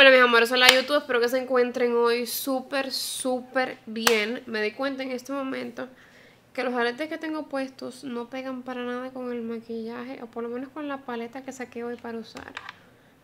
Hola mis amores, hola YouTube, espero que se encuentren hoy súper, súper bien. Me di cuenta en este momento que los aretes que tengo puestos no pegan para nada con el maquillaje, o por lo menos con la paleta que saqué hoy para usar.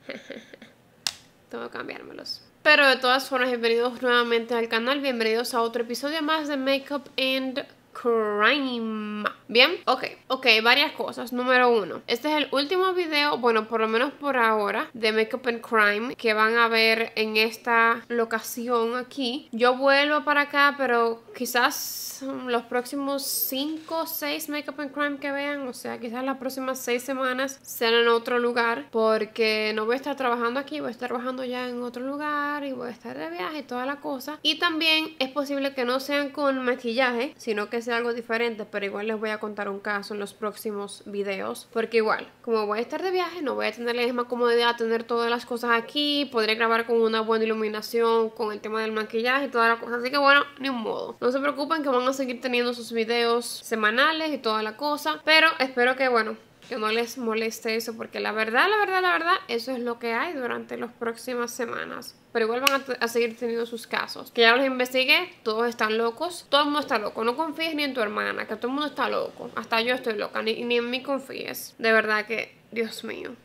Tengo que cambiármelos. Pero de todas formas, bienvenidos nuevamente al canal, bienvenidos a otro episodio más de Makeup and Crime. Bien, ok, ok, varias cosas. Número uno, este es el último video, bueno, por lo menos por ahora, de Makeup and Crime que van a ver en esta locación aquí. Yo vuelvo para acá, pero quizás los próximos 5 o 6 Makeup and Crime que vean, o sea, quizás las próximas 6 semanas sean en otro lugar, porque no voy a estar trabajando aquí, voy a estar trabajando ya en otro lugar y voy a estar de viaje y toda la cosa. Y también es posible que no sean con maquillaje, sino que algo diferente, pero igual les voy a contar un caso en los próximos videos, porque igual, como voy a estar de viaje, no voy a tener la misma comodidad tener todas las cosas aquí, podré grabar con una buena iluminación, con el tema del maquillaje y toda la cosa, así que bueno, ni un modo. No se preocupen que van a seguir teniendo sus videos semanales y toda la cosa, pero espero que bueno, que no les moleste eso, porque la verdad, la verdad, la verdad, eso es lo que hay durante las próximas semanas. Pero igual van a, seguir teniendo sus casos. Que ya los investigué, todos están locos. Todo el mundo está loco. No confíes ni en tu hermana, que todo el mundo está loco. Hasta yo estoy loca, ni, ni en mí confíes. De verdad que, Dios mío.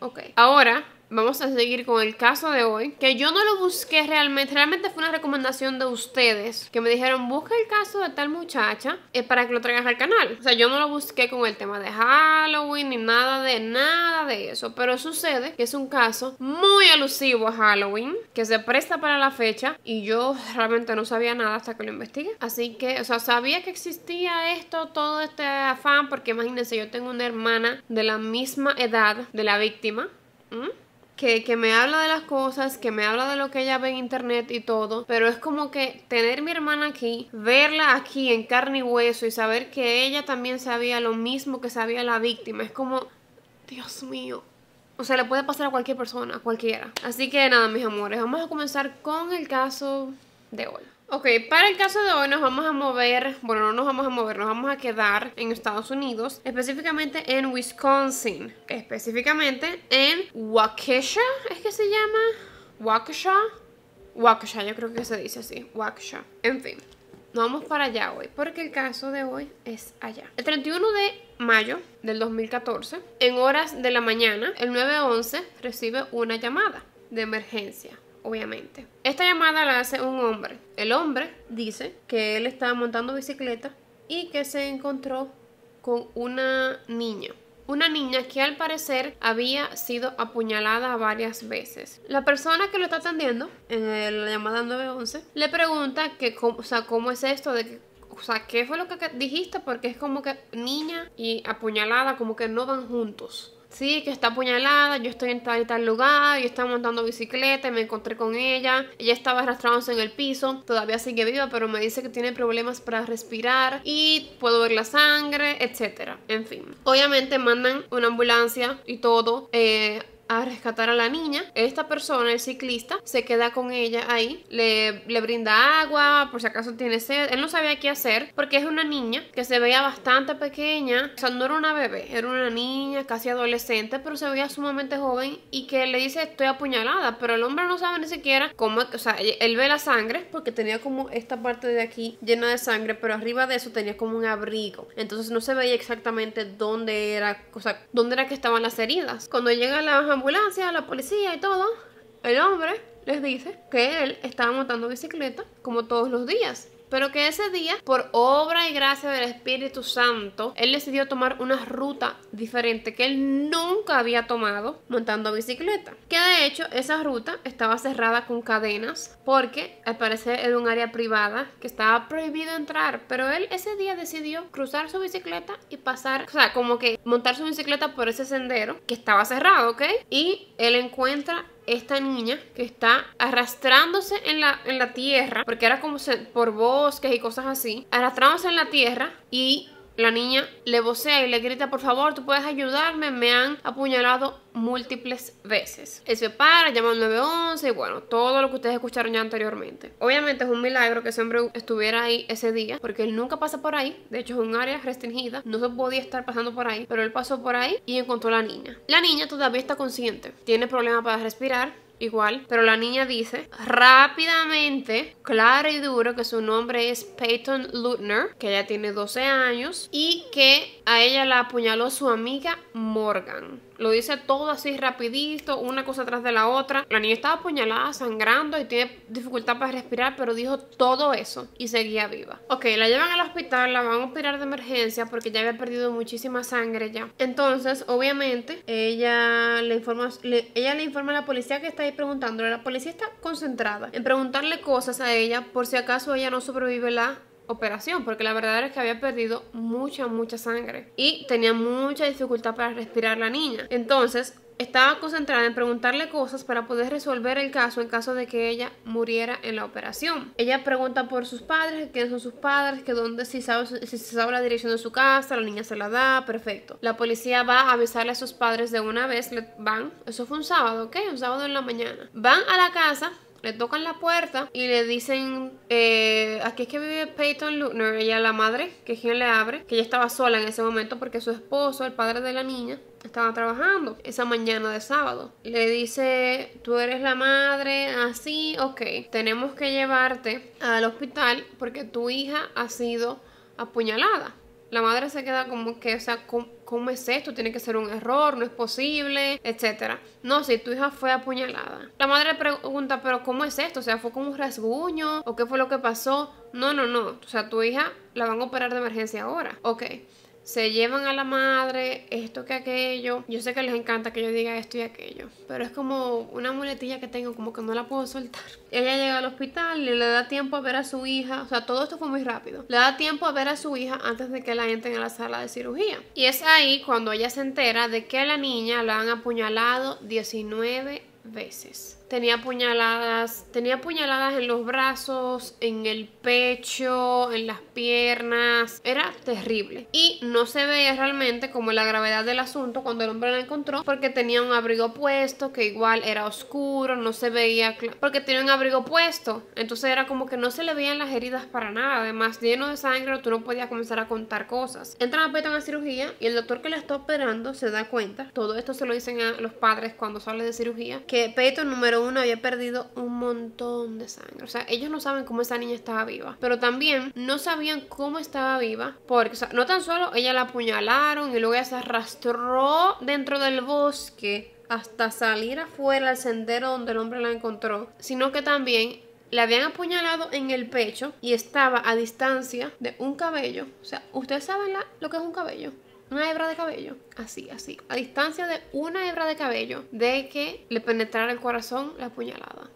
Ok. Ahora vamos a seguir con el caso de hoy, que yo no lo busqué realmente, realmente fue una recomendación de ustedes, que me dijeron, busca el caso de tal muchacha eh, para que lo traigas al canal. O sea, yo no lo busqué con el tema de Halloween ni nada de nada de eso, pero sucede que es un caso muy alusivo a Halloween, que se presta para la fecha y yo realmente no sabía nada hasta que lo investigué. Así que, o sea, sabía que existía esto, todo este afán, porque imagínense, yo tengo una hermana de la misma edad de la víctima que, me habla de las cosas, que me habla de lo que ella ve en internet y todo, pero es como que tener mi hermana aquí, verla aquí en carne y hueso y saber que ella también sabía lo mismo que sabía la víctima, es como, Dios mío. O sea, le puede pasar a cualquier persona, a cualquiera. Así que nada, mis amores, vamos a comenzar con el caso de hoy. Ok, para el caso de hoy nos vamos a mover, bueno, no nos vamos a mover, nos vamos a quedar en Estados Unidos, específicamente en Wisconsin, específicamente en Waukesha, ¿es que se llama? Waukesha, Waukesha, yo creo que se dice así, Waukesha, en fin. Nos vamos para allá hoy, porque el caso de hoy es allá. El 31 de mayo del 2014, en horas de la mañana, el 911 recibe una llamada de emergencia obviamente. Esta llamada la hace un hombre. El hombre dice que él estaba montando bicicleta y que se encontró con una niña. Una niña que al parecer había sido apuñalada varias veces. La persona que lo está atendiendo en la llamada 911 le pregunta que o sea, cómo es esto de que o sea, ¿qué fue lo que dijiste? Porque es como que niña y apuñalada como que no van juntos sí, que está apuñalada, yo estoy en tal y tal lugar, yo estaba montando bicicleta me encontré con ella, ella estaba arrastrándose en el piso, todavía sigue viva, pero me dice que tiene problemas para respirar y puedo ver la sangre, etcétera, en fin. Obviamente mandan una ambulancia y todo eh, a rescatar a la niña. Esta persona, el ciclista, se queda con ella ahí, le, le brinda agua, por si acaso tiene sed. Él no sabía qué hacer porque es una niña que se veía bastante pequeña. O sea, no era una bebé, era una niña casi adolescente, pero se veía sumamente joven y que le dice estoy apuñalada, pero el hombre no sabe ni siquiera cómo, o sea, él ve la sangre porque tenía como esta parte de aquí llena de sangre, pero arriba de eso tenía como un abrigo. Entonces no se veía exactamente dónde era, o dónde era que estaban las heridas. Cuando llega la ambulancia, la policía y todo, el hombre les dice que él estaba montando bicicleta como todos los días pero que ese día, por obra y gracia del Espíritu Santo, él decidió tomar una ruta diferente que él nunca había tomado montando bicicleta. Que de hecho esa ruta estaba cerrada con cadenas porque al parecer era un área privada que estaba prohibido entrar, pero él ese día decidió cruzar su bicicleta y pasar, o sea, como que montar su bicicleta por ese sendero que estaba cerrado, ¿ok? Y él encuentra esta niña que está arrastrándose en la, en la tierra, porque era como por bosques y cosas así, arrastrándose en la tierra y la niña le vocea y le grita, por favor, tú puedes ayudarme, me han apuñalado múltiples veces. Él se para, llama al 911 y bueno, todo lo que ustedes escucharon ya anteriormente. Obviamente es un milagro que ese hombre estuviera ahí ese día, porque él nunca pasa por ahí, de hecho es un área restringida, no se podía estar pasando por ahí, pero él pasó por ahí y encontró a la niña. La niña todavía está consciente, tiene problemas para respirar, igual, pero la niña dice rápidamente, claro y duro, que su nombre es Peyton Lutner, que ella tiene 12 años y que a ella la apuñaló su amiga Morgan. Lo dice todo así rapidito, una cosa tras de la otra. La niña estaba apuñalada, sangrando y tiene dificultad para respirar, pero dijo todo eso y seguía viva. Ok, la llevan al hospital, la van a operar de emergencia porque ya había perdido muchísima sangre ya. Entonces, obviamente, ella le informa, ella le informa a la policía que está ahí preguntándole. La policía está concentrada en preguntarle cosas a ella por si acaso ella no sobrevive la operación, porque la verdad es que había perdido mucha, mucha sangre y tenía mucha dificultad para respirar la niña. Entonces, estaba concentrada en preguntarle cosas para poder resolver el caso en caso de que ella muriera en la operación. Ella pregunta por sus padres, quiénes son sus padres, que dónde, si, sabe, si se sabe la dirección de su casa, la niña se la da, perfecto. La policía va a avisarle a sus padres de una vez, van, eso fue un sábado, ¿ok? Un sábado en la mañana. Van a la casa, le tocan la puerta y le dicen, eh, aquí es que vive Peyton Lutner, ella la madre, que es quien le abre, que ella estaba sola en ese momento porque su esposo, el padre de la niña, estaba trabajando esa mañana de sábado. Le dice, tú eres la madre, así, ok, tenemos que llevarte al hospital porque tu hija ha sido apuñalada. La madre se queda como que, o sea, ¿cómo, es esto? Tiene que ser un error, no es posible, etcétera. No, si tu hija fue apuñalada. La madre pregunta, ¿pero cómo es esto? O sea, ¿fue como un rasguño? ¿O qué fue lo que pasó? No, no, no. O sea, tu hija la van a operar de emergencia ahora. Ok se llevan a la madre, esto que aquello. Yo sé que les encanta que yo diga esto y aquello, pero es como una muletilla que tengo, como que no la puedo soltar. Ella llega al hospital y le da tiempo a ver a su hija, o sea, todo esto fue muy rápido. Le da tiempo a ver a su hija antes de que la entren a la sala de cirugía. Y es ahí cuando ella se entera de que a la niña la han apuñalado 19 veces. Tenía puñaladas, tenía puñaladas en los brazos, en el pecho, en las piernas. Era terrible. Y no se veía realmente como la gravedad del asunto cuando el hombre la encontró porque tenía un abrigo puesto que igual era oscuro, no se veía porque tenía un abrigo puesto. Entonces era como que no se le veían las heridas para nada. Además, lleno de sangre, tú no podías comenzar a contar cosas. Entran a Peyton a cirugía y el doctor que la está operando se da cuenta. Todo esto se lo dicen a los padres cuando sale de cirugía. Que Peyton número uno había perdido un montón de sangre. O sea, ellos no saben cómo esa niña estaba viva. Pero también no sabían cómo estaba viva. Porque, o sea, no tan solo ella la apuñalaron y luego ella se arrastró dentro del bosque hasta salir afuera al sendero donde el hombre la encontró. Sino que también la habían apuñalado en el pecho y estaba a distancia de un cabello. O sea, ¿ustedes saben lo que es un cabello? Una hebra de cabello, así, así, a distancia de una hebra de cabello de que le penetrara el corazón la puñalada.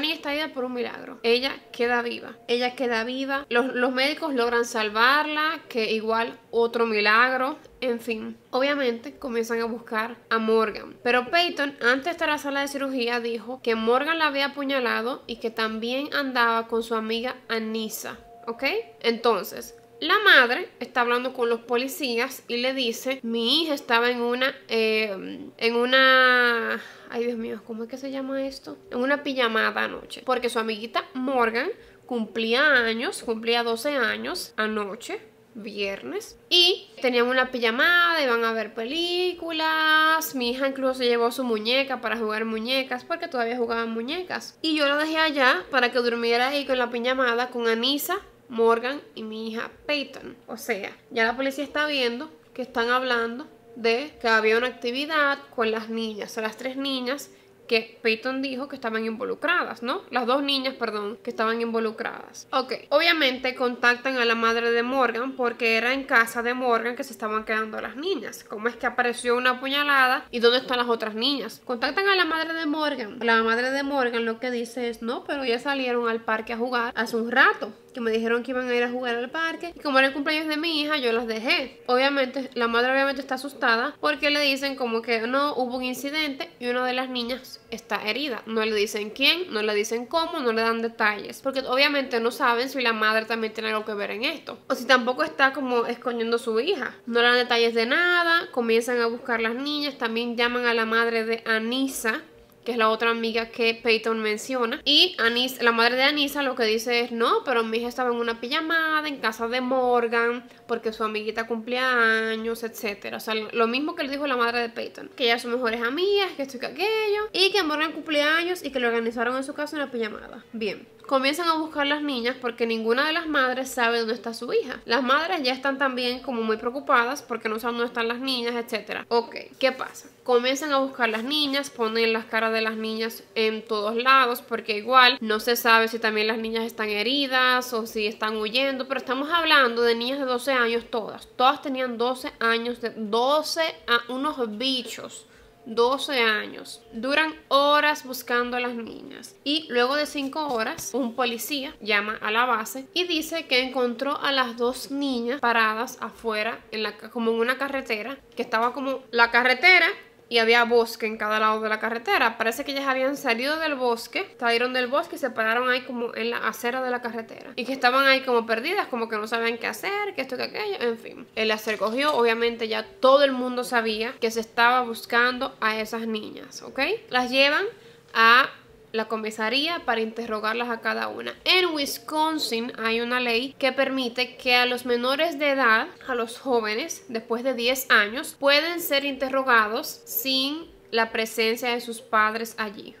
Niña está ida por un milagro. Ella queda viva. Ella queda viva. Los, los, médicos logran salvarla, que igual otro milagro. En fin, obviamente comienzan a buscar a Morgan. Pero Peyton, antes de la sala de cirugía, dijo que Morgan la había apuñalado y que también andaba con su amiga Anissa. ¿Ok? Entonces, la madre está hablando con los policías y le dice, mi hija estaba en una, eh, en una, ay Dios mío, ¿cómo es que se llama esto? En una pijamada anoche, porque su amiguita Morgan cumplía años, cumplía 12 años anoche, viernes y tenían una pijamada, iban a ver películas. Mi hija incluso llevó su muñeca para jugar muñecas porque todavía jugaban muñecas. Y yo lo dejé allá para que durmiera ahí con la pijamada con Anisa Morgan y mi hija Peyton. O sea, ya la policía está viendo que están hablando de que había una actividad con las niñas, o las tres niñas que Peyton dijo que estaban involucradas, ¿no? Las dos niñas, perdón, que estaban involucradas. Ok, obviamente contactan a la madre de Morgan porque era en casa de Morgan que se estaban quedando las niñas. ¿Cómo es que apareció una puñalada y dónde están las otras niñas? Contactan a la madre de Morgan. La madre de Morgan lo que dice es, no, pero ya salieron al parque a jugar hace un rato que me dijeron que iban a ir a jugar al parque. Y como era el cumpleaños de mi hija yo las dejé. Obviamente la madre obviamente está asustada porque le dicen como que no hubo un incidente y una de las niñas está herida. No le dicen quién no le dicen cómo no le dan detalles porque obviamente no saben si la madre también tiene algo que ver en esto o si tampoco está como escondiendo su hija. No le dan detalles de nada comienzan a buscar las niñas también llaman a la madre de Anisa que es la otra amiga que Peyton menciona. Y Anisa, la madre de Anisa lo que dice es, no, pero mi hija estaba en una pijamada en casa de Morgan porque su amiguita cumplía años, etc. O sea, lo mismo que le dijo la madre de Peyton, que ellas son mejores amigas, que esto y que aquello, y que Morgan cumplía años y que lo organizaron en su casa una pijamada. Bien, comienzan a buscar las niñas porque ninguna de las madres sabe dónde está su hija. Las madres ya están también como muy preocupadas porque no saben dónde están las niñas, etc. Ok, ¿qué pasa? Comienzan a buscar las niñas, ponen las caras de las niñas en todos lados porque igual no se sabe si también las niñas están heridas o si están huyendo, pero estamos hablando de niñas de 12 años todas. Todas tenían 12 años, de 12 a unos bichos 12 años. Duran horas buscando a las niñas. Y luego de 5 horas, un policía llama a la base y dice que encontró a las dos niñas paradas afuera, en la, como en una carretera, que estaba como la carretera y había bosque en cada lado de la carretera. Parece que ellas habían salido del bosque, salieron del bosque y se pararon ahí como en la acera de la carretera. Y que estaban ahí como perdidas, como que no sabían qué hacer, que esto, que aquello, en fin. El láser cogió, obviamente ya todo el mundo sabía que se estaba buscando a esas niñas, ¿ok? Las llevan a la comisaría para interrogarlas a cada una. En Wisconsin hay una ley que permite que a los menores de edad, a los jóvenes, después de 10 años, pueden ser interrogados sin la presencia de sus padres allí.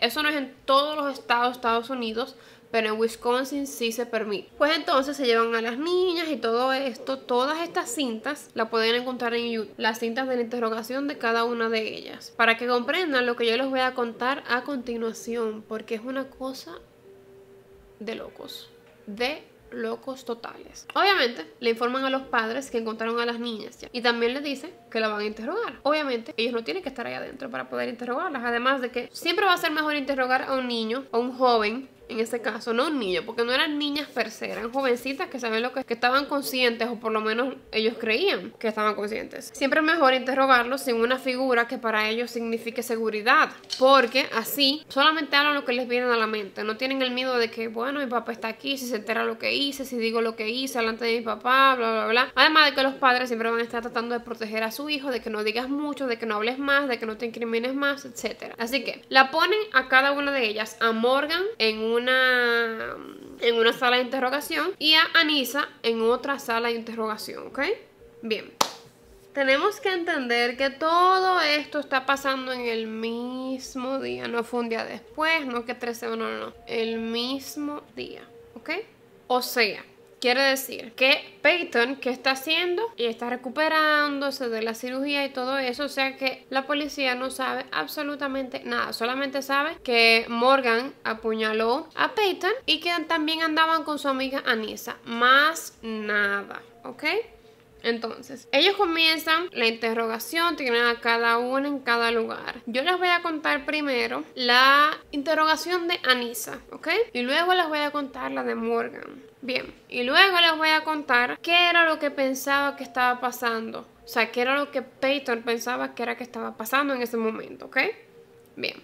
Eso no es en todos los estados Estados Unidos, pero en Wisconsin sí se permite. Pues entonces se llevan a las niñas y todo esto, todas estas cintas la pueden encontrar en YouTube, las cintas de la interrogación de cada una de ellas, para que comprendan lo que yo les voy a contar a continuación, porque es una cosa de locos, de locos totales. Obviamente, le informan a los padres que encontraron a las niñas y también les dicen que la van a interrogar. Obviamente, ellos no tienen que estar ahí adentro para poder interrogarlas. Además de que siempre va a ser mejor interrogar a un niño o un joven en ese caso, no un niño, porque no eran niñas per se, eran jovencitas que saben lo que, que estaban conscientes, o por lo menos ellos creían que estaban conscientes. Siempre es mejor interrogarlos sin una figura que para ellos signifique seguridad, porque así solamente hablan lo que les viene a la mente, no tienen el miedo de que, bueno, mi papá está aquí, si se entera lo que hice, si digo lo que hice delante de mi papá, bla, bla, bla. Además de que los padres siempre van a estar tratando de proteger a su hijo, de que no digas mucho, de que no hables más, de que no te incrimines más, etc. Así que la ponen a cada una de ellas, a Morgan en un una, en una sala de interrogación y a Anisa en otra sala de interrogación, ¿ok? Bien. Tenemos que entender que todo esto está pasando en el mismo día, no fue un día después, no que tres semanas, no, no, el mismo día, ¿ok? O sea, Quiere decir que Peyton, ¿qué está haciendo? Y está recuperándose de la cirugía y todo eso. O sea que la policía no sabe absolutamente nada. Solamente sabe que Morgan apuñaló a Peyton y que también andaban con su amiga Anissa. Más nada. ¿Ok? Entonces, ellos comienzan la interrogación, tienen a cada uno en cada lugar. Yo les voy a contar primero la interrogación de Anissa, ¿ok? Y luego les voy a contar la de Morgan. Bien, y luego les voy a contar qué era lo que pensaba que estaba pasando. O sea, qué era lo que Peyton pensaba que era que estaba pasando en ese momento, ¿ok? Bien,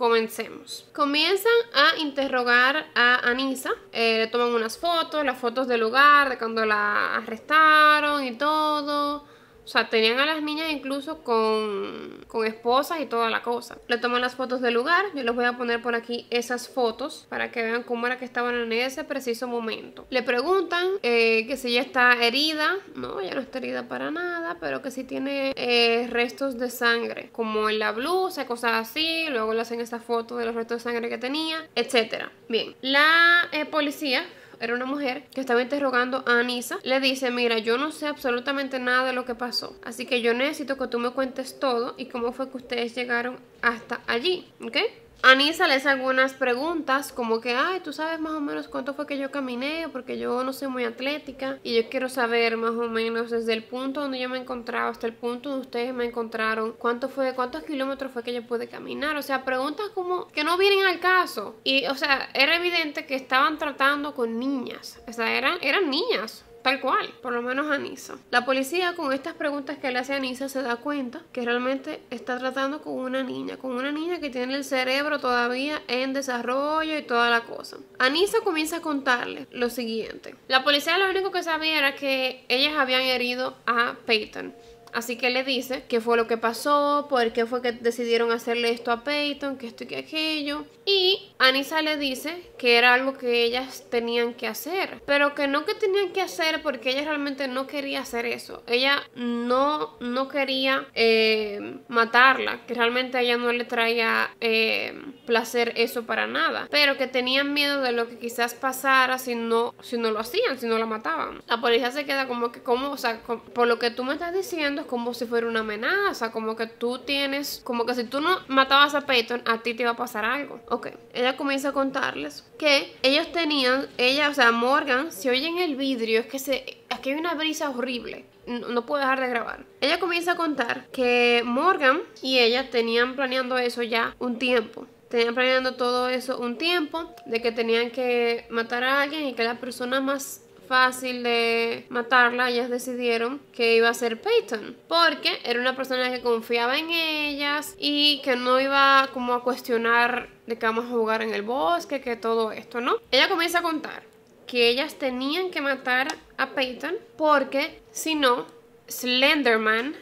comencemos. Comienzan a interrogar a Anisa. Eh, le toman unas fotos, las fotos del lugar, de cuando la arrestaron y todo. O sea, tenían a las niñas incluso con, con esposas y toda la cosa. Le toman las fotos del lugar. Yo les voy a poner por aquí esas fotos para que vean cómo era que estaban en ese preciso momento. Le preguntan eh, que si ella está herida. No, ella no está herida para nada, pero que si tiene eh, restos de sangre, como en la blusa, cosas así. Luego le hacen esa foto de los restos de sangre que tenía, etcétera. Bien, la eh, policía era una mujer que estaba interrogando a Anisa, le dice, mira, yo no sé absolutamente nada de lo que pasó, así que yo necesito que tú me cuentes todo y cómo fue que ustedes llegaron hasta allí, ¿ok? Anisa le hace algunas preguntas como que, ay, tú sabes más o menos cuánto fue que yo caminé, porque yo no soy muy atlética y yo quiero saber más o menos desde el punto donde yo me encontraba hasta el punto donde ustedes me encontraron, cuánto fue, cuántos kilómetros fue que yo pude caminar, o sea, preguntas como que no vienen al caso. Y, o sea, era evidente que estaban tratando con niñas, o sea, eran, eran niñas, Tal cual, por lo menos Anisa. La policía con estas preguntas que le hace a Anisa se da cuenta que realmente está tratando con una niña, con una niña que tiene el cerebro todavía en desarrollo y toda la cosa. Anisa comienza a contarle lo siguiente. La policía lo único que sabía era que ellas habían herido a Peyton Así que le dice qué fue lo que pasó, por qué fue que decidieron hacerle esto a Peyton, que esto y que aquello. Y Anissa le dice que era algo que ellas tenían que hacer, pero que no que tenían que hacer porque ella realmente no quería hacer eso. Ella no, no quería eh, matarla, que realmente a ella no le traía eh, placer eso para nada, pero que tenían miedo de lo que quizás pasara si no, si no lo hacían, si no la mataban. La policía se queda como que, como, o sea, por lo que tú me estás diciendo es como si fuera una amenaza, como que tú tienes, como que si tú no matabas a Peyton, a ti te iba a pasar algo. Ok, ella comienza a contarles que ellos tenían, ella, o sea, Morgan, si oyen el vidrio, es que se, aquí hay una brisa horrible. No puedo dejar de grabar. Ella comienza a contar que Morgan y ella tenían planeando eso ya un tiempo. Tenían planeando todo eso un tiempo, de que tenían que matar a alguien y que la persona más fácil de matarla, ellas decidieron que iba a ser Peyton, porque era una persona que confiaba en ellas y que no iba como a cuestionar de que vamos a jugar en el bosque, que todo esto, ¿no? Ella comienza a contar que ellas tenían que matar a Peyton porque si no, Slenderman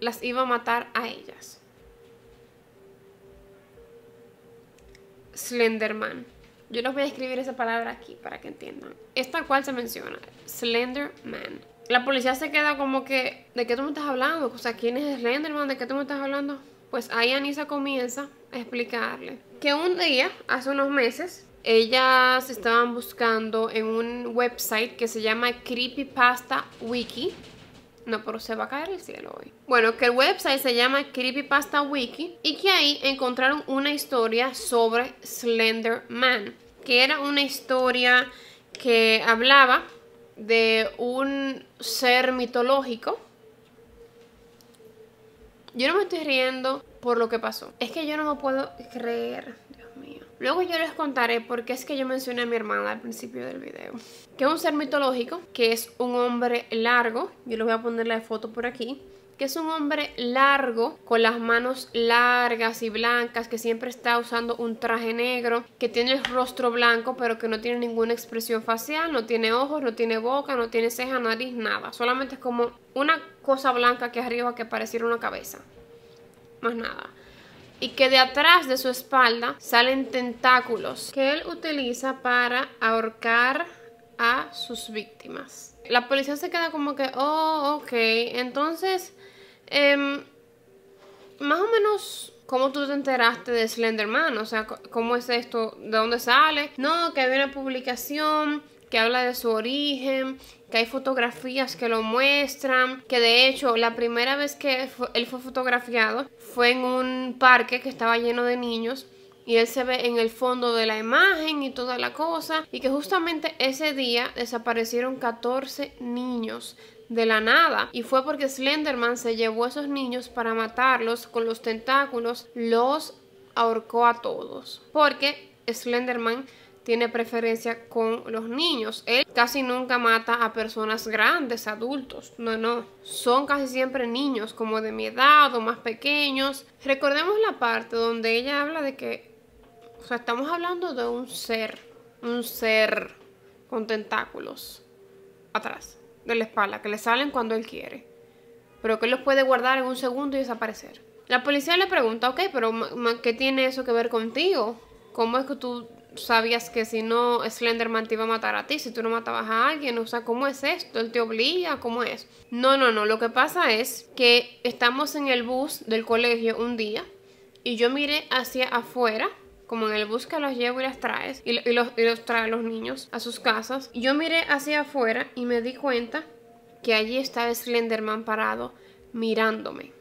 las iba a matar a ellas. Slenderman. Yo les voy a escribir esa palabra aquí para que entiendan. Esta cual se menciona, Slenderman. La policía se queda como que, ¿de qué tú me estás hablando? O sea, ¿quién es Slenderman? ¿De qué tú me estás hablando? Pues ahí Anisa comienza a explicarle que un día, hace unos meses, ellas estaban buscando en un website que se llama Creepypasta Wiki no, pero se va a caer el cielo hoy. Bueno, que el website se llama Creepypasta Wiki y que ahí encontraron una historia sobre Slender Man, que era una historia que hablaba de un ser mitológico. Yo no me estoy riendo por lo que pasó. Es que yo no me puedo creer Luego yo les contaré por qué es que yo mencioné a mi hermana al principio del video. Que es un ser mitológico, que es un hombre largo, yo les voy a poner la foto por aquí, que es un hombre largo, con las manos largas y blancas, que siempre está usando un traje negro, que tiene el rostro blanco, pero que no tiene ninguna expresión facial, no tiene ojos, no tiene boca, no tiene ceja, nariz, nada. Solamente es como una cosa blanca que arriba que pareciera una cabeza. Más nada y que de atrás de su espalda salen tentáculos que él utiliza para ahorcar a sus víctimas. La policía se queda como que, oh, ok, entonces, em, más o menos, ¿cómo tú te enteraste de Slenderman? O sea, ¿cómo es esto? ¿De dónde sale? No, que había una publicación que habla de su origen, que hay fotografías que lo muestran, que de hecho la primera vez que él fue fotografiado fue en un parque que estaba lleno de niños y él se ve en el fondo de la imagen y toda la cosa y que justamente ese día desaparecieron 14 niños de la nada. Y fue porque Slenderman se llevó a esos niños para matarlos con los tentáculos, los ahorcó a todos. Porque Slenderman tiene preferencia con los niños. Él casi nunca mata a personas grandes, adultos. No, no. Son casi siempre niños, como de mi edad o más pequeños. Recordemos la parte donde ella habla de que, o sea, estamos hablando de un ser, un ser con tentáculos atrás de la espalda, que le salen cuando él quiere, pero que él los puede guardar en un segundo y desaparecer. La policía le pregunta, ok, pero ¿qué tiene eso que ver contigo? ¿Cómo es que tú sabías que si no Slenderman te iba a matar a ti, si tú no matabas a alguien, o sea, ¿cómo es esto? ¿Él te obliga? ¿Cómo es? No, no, no, lo que pasa es que estamos en el bus del colegio un día y yo miré hacia afuera, como en el bus que los llevo y las traes, y, los, trae los niños a sus casas, yo miré hacia afuera y me di cuenta que allí estaba Slenderman parado mirándome.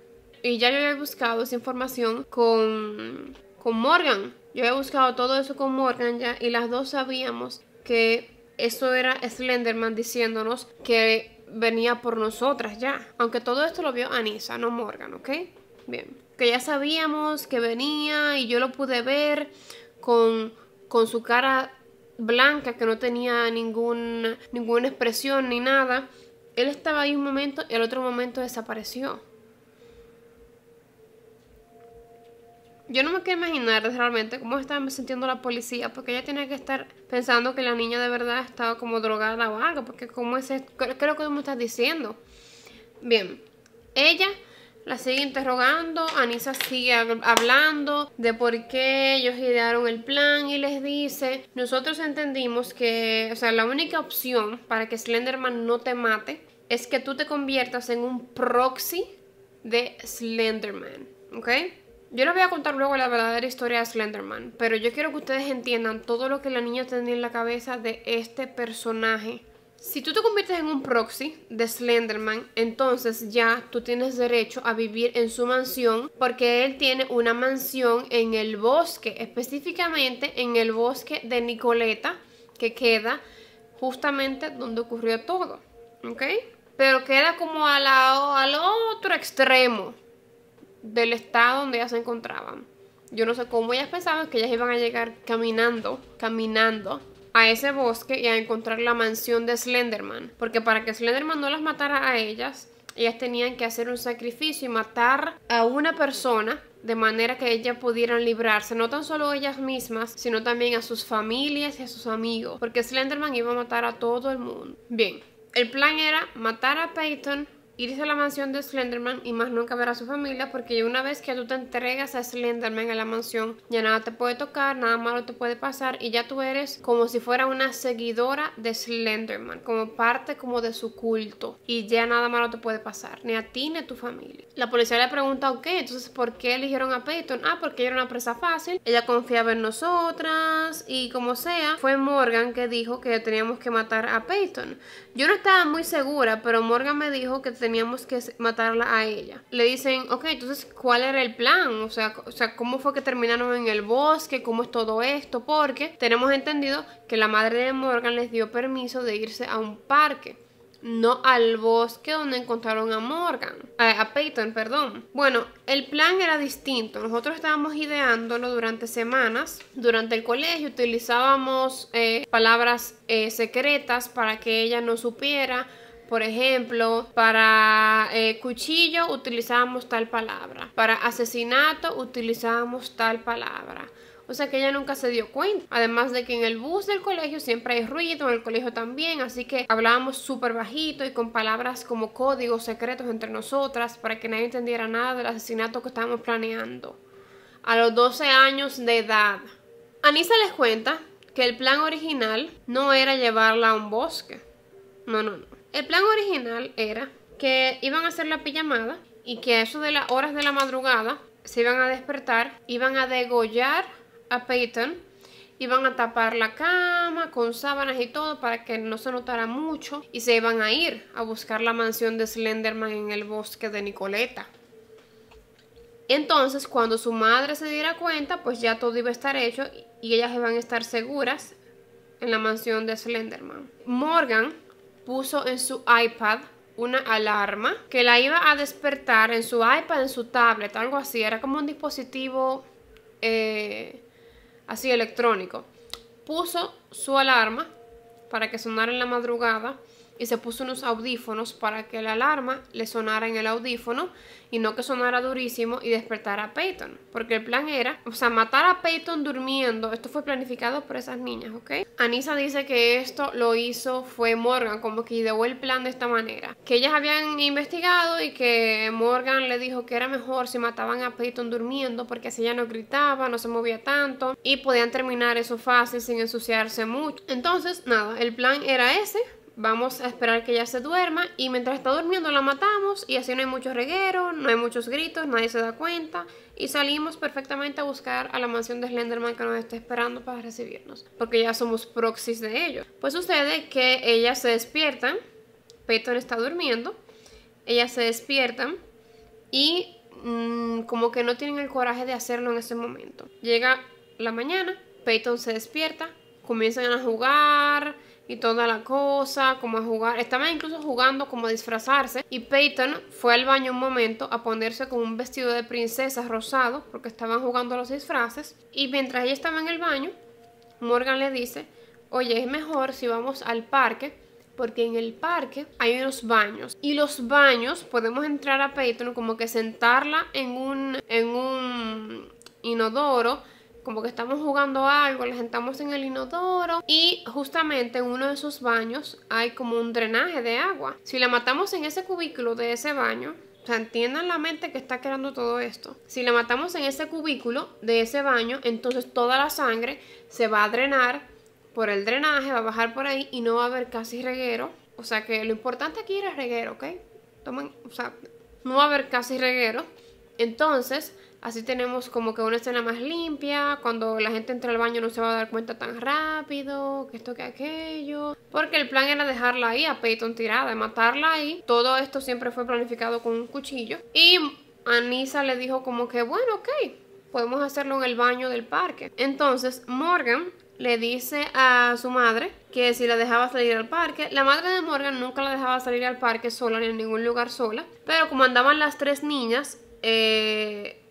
Y ya yo había buscado esa información con, con Morgan, yo he buscado todo eso con Morgan ya y las dos sabíamos que eso era Slenderman diciéndonos que venía por nosotras ya. Aunque todo esto lo vio Anisa, no Morgan, ¿ok? Bien. Que ya sabíamos que venía y yo lo pude ver con, con su cara blanca que no tenía ningún, ninguna expresión ni nada. Él estaba ahí un momento y al otro momento desapareció. Yo no me quiero imaginar realmente cómo estaba sintiendo la policía, porque ella tiene que estar pensando que la niña de verdad estaba como drogada o algo, porque cómo es esto? ¿Qué es lo que tú me estás diciendo? Bien, Ella la sigue interrogando, Anissa sigue hablando de por qué ellos idearon el plan y les dice, nosotros entendimos que, o sea, la única opción para que Slenderman no te mate es que tú te conviertas en un proxy de Slenderman, ¿ok? Yo les voy a contar luego la verdadera historia de Slenderman, pero yo quiero que ustedes entiendan todo lo que la niña tenía en la cabeza de este personaje. Si tú te conviertes en un proxy de Slenderman, entonces ya tú tienes derecho a vivir en su mansión porque él tiene una mansión en el bosque, específicamente en el bosque de Nicoleta, que queda justamente donde ocurrió todo, ¿ok? Pero queda como a la, al otro extremo del estado donde ellas se encontraban. Yo no sé cómo ellas pensaban que ellas iban a llegar caminando, caminando a ese bosque y a encontrar la mansión de Slenderman. Porque para que Slenderman no las matara a ellas, ellas tenían que hacer un sacrificio y matar a una persona de manera que ellas pudieran librarse, no tan solo ellas mismas, sino también a sus familias y a sus amigos, porque Slenderman iba a matar a todo el mundo. Bien, el plan era matar a Peyton irse a la mansión de Slenderman y más nunca ver a su familia porque una vez que tú te entregas a Slenderman en la mansión ya nada te puede tocar, nada malo te puede pasar y ya tú eres como si fuera una seguidora de Slenderman, como parte como de su culto y ya nada malo te puede pasar, ni a ti ni a tu familia. La policía le pregunta, ok, entonces ¿por qué eligieron a Peyton? Ah, porque era una presa fácil, ella confiaba en nosotras y como sea, fue Morgan que dijo que teníamos que matar a Peyton. Yo no estaba muy segura, pero Morgan me dijo que teníamos que matarla a ella. Le dicen, ok, entonces, ¿cuál era el plan? O sea, o sea, ¿cómo fue que terminaron en el bosque? ¿Cómo es todo esto? Porque tenemos entendido que la madre de Morgan les dio permiso de irse a un parque no al bosque donde encontraron a Morgan, a, Peyton, perdón. Bueno, el plan era distinto. Nosotros estábamos ideándolo durante semanas. Durante el colegio utilizábamos eh, palabras eh, secretas para que ella no supiera por ejemplo, para eh, cuchillo utilizábamos tal palabra. Para asesinato utilizábamos tal palabra. O sea que ella nunca se dio cuenta. Además de que en el bus del colegio siempre hay ruido, en el colegio también. Así que hablábamos súper bajito y con palabras como códigos secretos entre nosotras para que nadie entendiera nada del asesinato que estábamos planeando. A los 12 años de edad. Anisa les cuenta que el plan original no era llevarla a un bosque. No, no, no. El plan original era que iban a hacer la pijamada y que a eso de las horas de la madrugada se iban a despertar, iban a degollar a Peyton, iban a tapar la cama con sábanas y todo para que no se notara mucho y se iban a ir a buscar la mansión de Slenderman en el bosque de Nicoleta. Entonces, cuando su madre se diera cuenta, pues ya todo iba a estar hecho y ellas iban a estar seguras en la mansión de Slenderman. Morgan puso en su iPad una alarma que la iba a despertar en su iPad, en su tablet, algo así. Era como un dispositivo eh, así electrónico. Puso su alarma para que sonara en la madrugada y se puso unos audífonos para que la alarma le sonara en el audífono y no que sonara durísimo y despertara a Peyton. Porque el plan era, o sea, matar a Peyton durmiendo. Esto fue planificado por esas niñas, ¿ok? Anisa dice que esto lo hizo fue Morgan, como que ideó el plan de esta manera. Que ellas habían investigado y que Morgan le dijo que era mejor si mataban a Peyton durmiendo porque así ella no gritaba, no se movía tanto y podían terminar eso fácil sin ensuciarse mucho. Entonces, nada, el plan era ese Vamos a esperar que ella se duerma y mientras está durmiendo la matamos y así no hay mucho reguero, no hay muchos gritos, nadie se da cuenta y salimos perfectamente a buscar a la mansión de Slenderman que nos está esperando para recibirnos, porque ya somos proxies de ellos. Pues sucede que ellas se despiertan, Peyton está durmiendo, ellas se despiertan y mm, como que no tienen el coraje de hacerlo en ese momento. Llega la mañana, Peyton se despierta, comienzan a jugar y toda la cosa, como a jugar. Estaban incluso jugando como disfrazarse. Y Peyton fue al baño un momento a ponerse con un vestido de princesa rosado, porque estaban jugando los disfraces. Y mientras ella estaba en el baño, Morgan le dice, oye, es mejor si vamos al parque, porque en el parque hay unos baños. Y los baños podemos entrar a Peyton como que sentarla en un, en un inodoro como que estamos jugando algo, la sentamos en el inodoro y justamente en uno de esos baños hay como un drenaje de agua. Si la matamos en ese cubículo de ese baño, O sea, entiendan la mente que está creando todo esto. Si la matamos en ese cubículo de ese baño, entonces toda la sangre se va a drenar por el drenaje, va a bajar por ahí y no va a haber casi reguero. O sea que lo importante aquí era reguero, ¿ok? Tomen, o sea, no va a haber casi reguero. Entonces, Así tenemos como que una escena más limpia, cuando la gente entra al baño no se va a dar cuenta tan rápido, que esto que aquello. Porque el plan era dejarla ahí a Peyton tirada, matarla ahí. Todo esto siempre fue planificado con un cuchillo. Y Anissa le dijo como que, bueno, ok, podemos hacerlo en el baño del parque. Entonces Morgan le dice a su madre que si la dejaba salir al parque. La madre de Morgan nunca la dejaba salir al parque sola ni en ningún lugar sola. Pero como andaban las tres niñas, eh,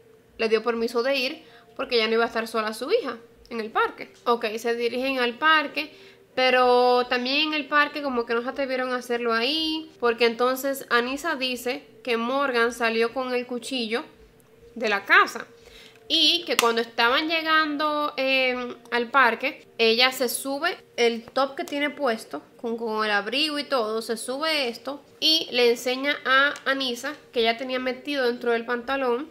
le dio permiso de ir porque ya no iba a estar sola su hija en el parque. Ok, se dirigen al parque, pero también en el parque como que no se atrevieron a hacerlo ahí, porque entonces Anisa dice que Morgan salió con el cuchillo de la casa y que cuando estaban llegando em, al parque, ella se sube el top que tiene puesto, con, con, el abrigo y todo, se sube esto y le enseña a Anisa que ya tenía metido dentro del pantalón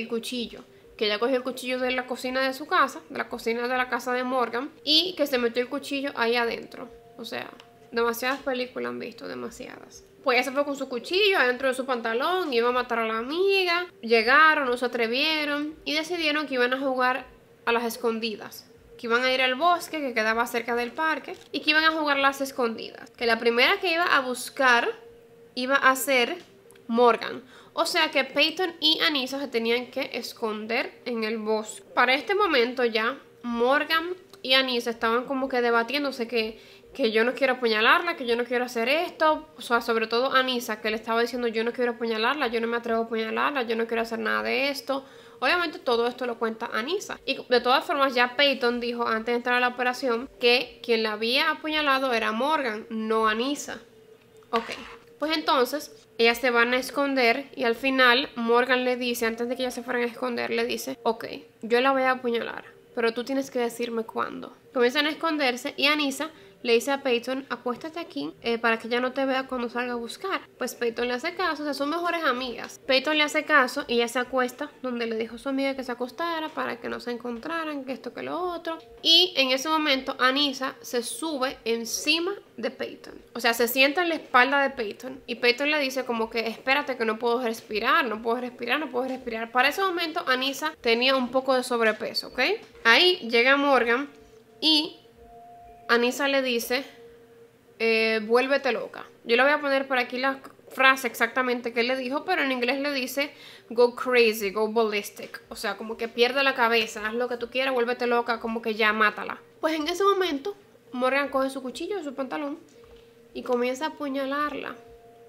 el cuchillo. Que ella cogió el cuchillo de la cocina de su casa, de la cocina de la casa de Morgan, y que se metió el cuchillo ahí adentro. O sea, demasiadas películas han visto, demasiadas. Pues ella se fue con su cuchillo adentro de su pantalón, iba a matar a la amiga. Llegaron, no se atrevieron y decidieron que iban a jugar a las escondidas. Que iban a ir al bosque que quedaba cerca del parque y que iban a jugar las escondidas. Que la primera que iba a buscar iba a ser Morgan. O sea que Peyton y Anissa se tenían que esconder en el bosque. Para este momento ya Morgan y Anissa estaban como que debatiéndose que, que yo no quiero apuñalarla, que yo no quiero hacer esto. O sea, sobre todo Anissa que le estaba diciendo yo no quiero apuñalarla, yo no me atrevo a apuñalarla, yo no quiero hacer nada de esto. Obviamente todo esto lo cuenta Anissa. Y de todas formas ya Peyton dijo antes de entrar a la operación que quien la había apuñalado era Morgan, no Anissa. Ok. Pues entonces ellas se van a esconder y al final Morgan le dice, antes de que ellas se fueran a esconder, le dice, ok, yo la voy a apuñalar, pero tú tienes que decirme cuándo. Comienzan a esconderse y Anissa le dice a Peyton, acuéstate aquí eh, para que ella no te vea cuando salga a buscar. Pues Peyton le hace caso, o sea, son mejores amigas. Peyton le hace caso y ella se acuesta donde le dijo a su amiga que se acostara para que no se encontraran, que esto, que lo otro. Y en ese momento Anissa se sube encima de Peyton. O sea, se sienta en la espalda de Peyton y Peyton le dice como que espérate que no puedo respirar, no puedo respirar, no puedo respirar. Para ese momento Anissa tenía un poco de sobrepeso, ¿ok? Ahí llega Morgan y Anisa le dice, eh, vuélvete loca. Yo le voy a poner por aquí la frase exactamente que él le dijo, pero en inglés le dice go crazy, go ballistic. O sea, como que pierde la cabeza, haz lo que tú quieras, vuélvete loca, como que ya mátala. Pues en ese momento, Morgan coge su cuchillo su pantalón y comienza a apuñalarla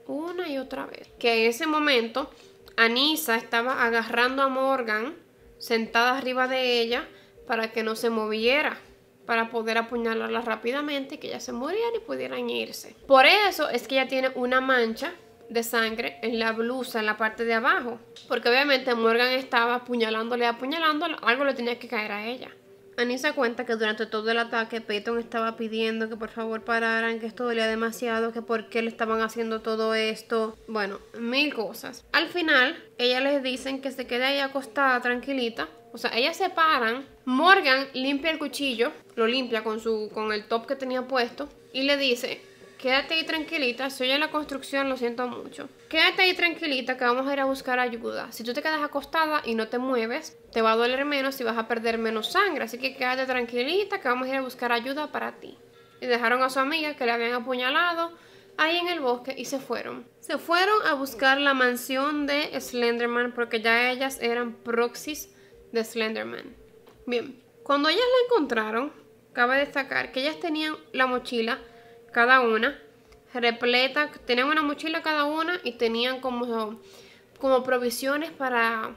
una y otra vez. Que en ese momento, Anisa estaba agarrando a Morgan sentada arriba de ella para que no se moviera para poder apuñalarla rápidamente y que ella se murieran y pudieran irse. Por eso es que ella tiene una mancha de sangre en la blusa, en la parte de abajo. Porque obviamente Morgan estaba apuñalándole, apuñalándole, algo le tenía que caer a ella. Annie cuenta que durante todo el ataque Peyton estaba pidiendo que por favor pararan, que esto dolía demasiado, que por qué le estaban haciendo todo esto. Bueno, mil cosas. Al final, ellas les dicen que se quede ahí acostada tranquilita o sea, ellas se paran. Morgan limpia el cuchillo, lo limpia con, su, con el top que tenía puesto y le dice, quédate ahí tranquilita, si oye la construcción, lo siento mucho. Quédate ahí tranquilita que vamos a ir a buscar ayuda. Si tú te quedas acostada y no te mueves, te va a doler menos y vas a perder menos sangre. Así que quédate tranquilita que vamos a ir a buscar ayuda para ti. Y dejaron a su amiga que le habían apuñalado ahí en el bosque y se fueron. Se fueron a buscar la mansión de Slenderman porque ya ellas eran proxies de Slenderman. Bien, cuando ellas la encontraron, cabe destacar que ellas tenían la mochila, cada una, repleta, tenían una mochila cada una y tenían como, como provisiones para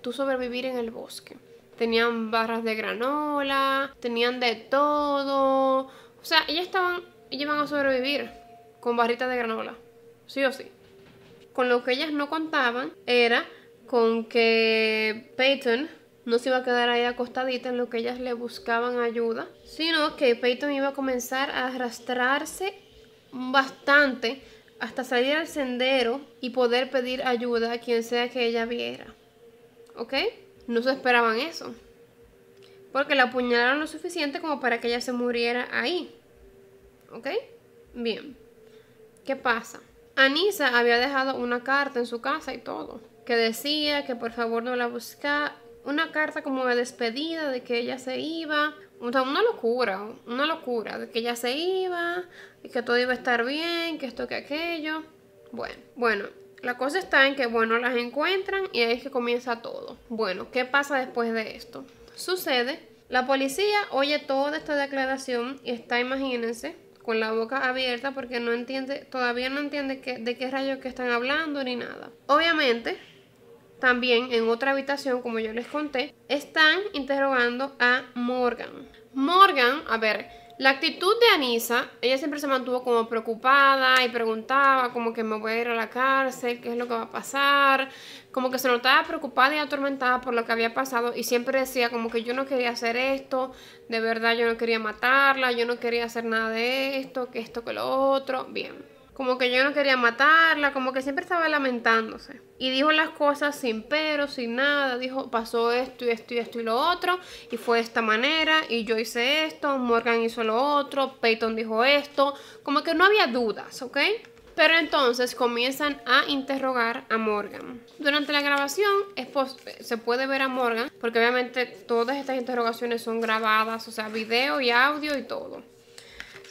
tú sobrevivir en el bosque. Tenían barras de granola, tenían de todo. O sea, ellas estaban, ellas iban a sobrevivir con barritas de granola, sí o sí. Con lo que ellas no contaban era con que Peyton no se iba a quedar ahí acostadita en lo que ellas le buscaban ayuda, sino que Peyton iba a comenzar a arrastrarse bastante hasta salir al sendero y poder pedir ayuda a quien sea que ella viera. ¿Ok? No se esperaban eso. Porque la apuñalaron lo suficiente como para que ella se muriera ahí. ¿Ok? Bien. ¿Qué pasa? Anisa había dejado una carta en su casa y todo. Que decía que por favor no la buscara. Una carta como de despedida de que ella se iba. O sea, una locura, una locura. De que ella se iba y que todo iba a estar bien, que esto, que aquello. Bueno, bueno, la cosa está en que, bueno, las encuentran y ahí es que comienza todo. Bueno, ¿qué pasa después de esto? Sucede, la policía oye toda esta declaración y está, imagínense, con la boca abierta porque no entiende, todavía no entiende de qué rayos que están hablando ni nada. Obviamente, también en otra habitación, como yo les conté, están interrogando a Morgan. Morgan, a ver, la actitud de Anisa, ella siempre se mantuvo como preocupada y preguntaba como que me voy a ir a la cárcel, qué es lo que va a pasar, como que se notaba preocupada y atormentada por lo que había pasado y siempre decía como que yo no quería hacer esto, de verdad yo no quería matarla, yo no quería hacer nada de esto, que esto, que lo otro, bien como que yo no quería matarla, como que siempre estaba lamentándose. Y dijo las cosas sin pero, sin nada, dijo, pasó esto y esto y esto y lo otro, y fue de esta manera, y yo hice esto, Morgan hizo lo otro, Peyton dijo esto, como que no había dudas, ¿ok? Pero entonces comienzan a interrogar a Morgan. Durante la grabación se puede ver a Morgan, porque obviamente todas estas interrogaciones son grabadas, o sea, video y audio y todo.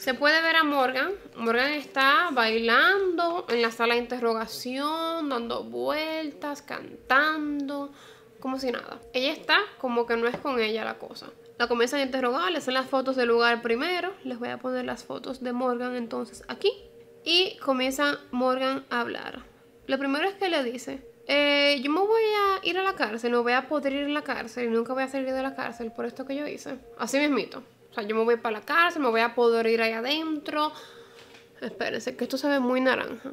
Se puede ver a Morgan. Morgan está bailando en la sala de interrogación, dando vueltas, cantando, como si nada. Ella está como que no es con ella la cosa. La comienzan a interrogar, le hacen las fotos del lugar primero. Les voy a poner las fotos de Morgan entonces aquí. Y comienza Morgan a hablar. Lo primero es que le dice, eh, yo me voy a ir a la cárcel, no voy a poder ir a la cárcel y nunca voy a salir de la cárcel por esto que yo hice. Así mismito. O sea, yo me voy para la cárcel, me voy a poder ir ahí adentro. Espérense, que esto se ve muy naranja.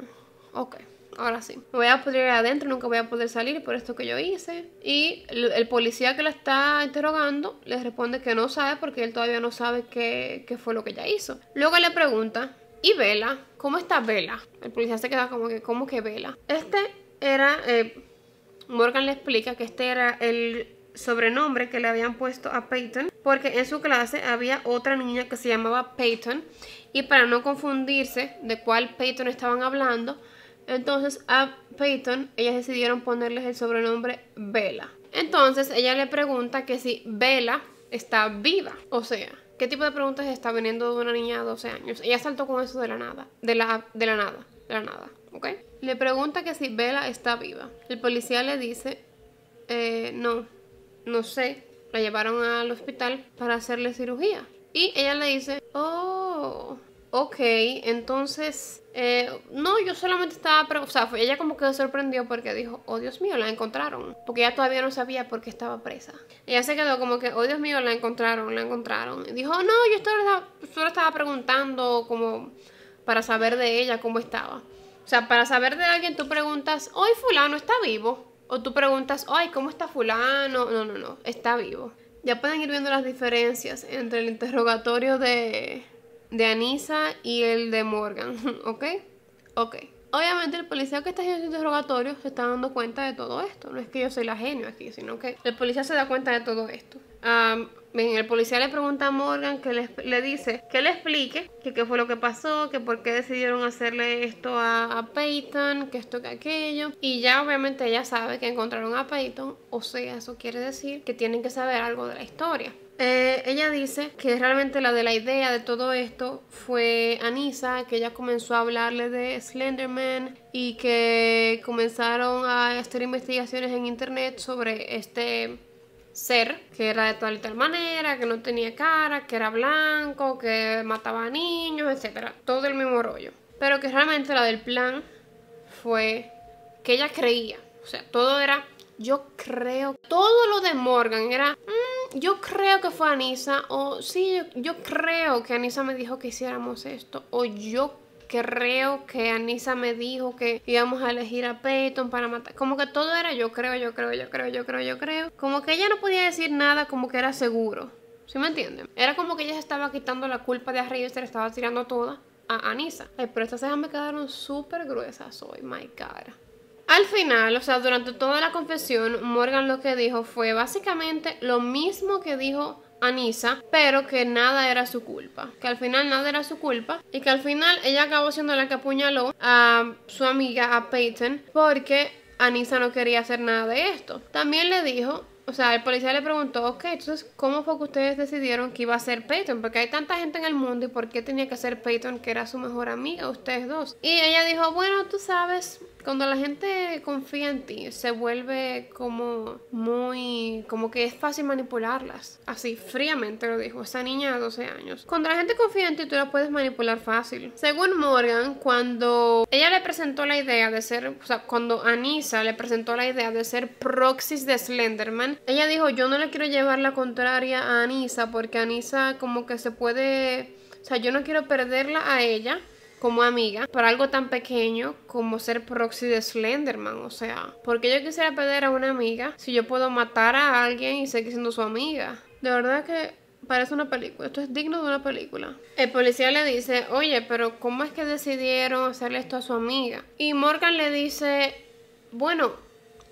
Ok, ahora sí. Me voy a poder ir adentro, nunca voy a poder salir por esto que yo hice. Y el, policía que la está interrogando le responde que no sabe porque él todavía no sabe qué, fue lo que ella hizo. Luego le pregunta, ¿y Vela? ¿Cómo está Vela? El policía se queda como que, ¿cómo que Vela? Este era... Eh, Morgan le explica que este era el sobrenombre que le habían puesto a Peyton porque en su clase había otra niña que se llamaba Peyton y para no confundirse de cuál Peyton estaban hablando, entonces a Peyton ellas decidieron ponerles el sobrenombre Bella. Entonces ella le pregunta que si Bella está viva, o sea, ¿qué tipo de preguntas está viniendo de una niña de 12 años? Ella saltó con eso de la nada, de la, de la nada, de la nada, ¿ok? Le pregunta que si Bella está viva. El policía le dice, eh, no, no sé, la llevaron al hospital para hacerle cirugía. Y ella le dice, oh, ok, entonces, eh, no, yo solamente estaba, o sea, ella como que se sorprendió porque dijo, oh Dios mío, la encontraron, porque ella todavía no sabía por qué estaba presa. Ella se quedó como que, oh Dios mío, la encontraron, la encontraron. Y dijo, no, yo solo estaba, estaba preguntando como para saber de ella cómo estaba. O sea, para saber de alguien tú preguntas, hoy fulano está vivo. O tú preguntas, ay, ¿cómo está fulano? No, no, no, está vivo. Ya pueden ir viendo las diferencias entre el interrogatorio de, de Anisa y el de Morgan, ¿ok? Ok. Obviamente el policía que está haciendo el interrogatorio se está dando cuenta de todo esto. No es que yo soy la genio aquí, sino que el policía se da cuenta de todo esto. El policía le pregunta a Morgan que le, dice que le explique que qué fue lo que pasó, que por qué decidieron hacerle esto a, a, Peyton, que esto, que aquello. Y ya obviamente ella sabe que encontraron a Peyton, o sea, eso quiere decir que tienen que saber algo de la historia. Eh, ella dice que realmente la de la idea de todo esto fue Anisa, que ella comenzó a hablarle de Slenderman y que comenzaron a hacer investigaciones en internet sobre este ser que era de tal y tal manera, que no tenía cara, que era blanco, que mataba a niños, etc. Todo el mismo rollo. Pero que realmente la del plan fue que ella creía. O sea, todo era, yo creo, todo lo de Morgan era... Mm, yo creo que fue Anisa, o sí, yo, creo que Anisa me dijo que hiciéramos esto, o yo creo que Anisa me dijo que íbamos a elegir a Peyton para matar. Como que todo era yo creo, yo creo, yo creo, yo creo, yo creo. Como que ella no podía decir nada como que era seguro. ¿Sí me entienden? Era como que ella se estaba quitando la culpa de arriba y se la estaba tirando toda a Anisa. Ay, pero estas cejas me quedaron súper gruesas hoy, my god. Al final, o sea, durante toda la confesión, Morgan lo que dijo fue básicamente lo mismo que dijo Anisa, pero que nada era su culpa. Que al final nada era su culpa. Y que al final ella acabó siendo la que apuñaló a su amiga, a Peyton, porque Anisa no quería hacer nada de esto. También le dijo o sea, el policía le preguntó, ok, entonces, ¿cómo fue que ustedes decidieron que iba a ser Peyton? Porque hay tanta gente en el mundo y ¿por qué tenía que ser Peyton, que era su mejor amiga, ustedes dos? Y ella dijo, bueno, tú sabes, cuando la gente confía en ti, se vuelve como muy, como que es fácil manipularlas. Así, fríamente lo dijo esa niña de 12 años. Cuando la gente confía en ti, tú la puedes manipular fácil. Según Morgan, cuando ella le presentó la idea de ser, o sea, cuando Anisa le presentó la idea de ser proxys de Slenderman, ella dijo, yo no le quiero llevar la contraria a Anisa porque Anisa como que se puede, o sea, yo no quiero perderla a ella como amiga para algo tan pequeño como ser proxy de Slenderman. O sea, porque yo quisiera perder a una amiga si yo puedo matar a alguien y seguir siendo su amiga? De verdad que parece una película. Esto es digno de una película. El policía le dice, oye, pero ¿cómo es que decidieron hacerle esto a su amiga? Y Morgan le dice, bueno,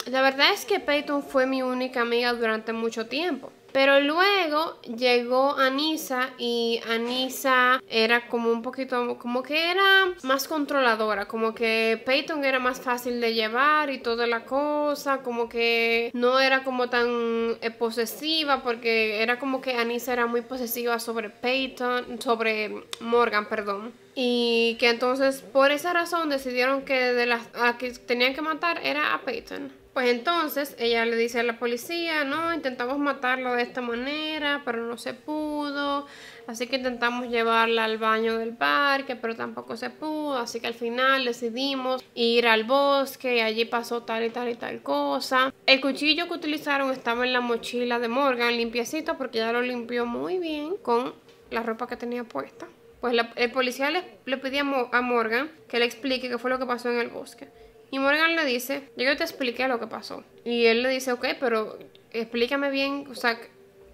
la verdad es que Peyton fue mi única amiga durante mucho tiempo. Pero luego llegó Anisa y Anisa era como un poquito, como que era más controladora, como que Peyton era más fácil de llevar y toda la cosa, como que no era como tan eh, posesiva porque era como que Anisa era muy posesiva sobre Peyton, sobre Morgan, perdón. Y que entonces por esa razón decidieron que de las a que tenían que matar era a Peyton. Pues entonces ella le dice a la policía, no, intentamos matarlo de esta manera, pero no se pudo. Así que intentamos llevarla al baño del parque, pero tampoco se pudo. Así que al final decidimos ir al bosque allí pasó tal y tal y tal cosa. El cuchillo que utilizaron estaba en la mochila de Morgan, limpiecito, porque ya lo limpió muy bien con la ropa que tenía puesta. Pues el policía le, le a Morgan que le explique qué fue lo que pasó en el bosque. Y Morgan le dice, yo te expliqué lo que pasó. Y él le dice, ok, pero explícame bien, o sea,